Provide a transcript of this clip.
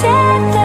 said that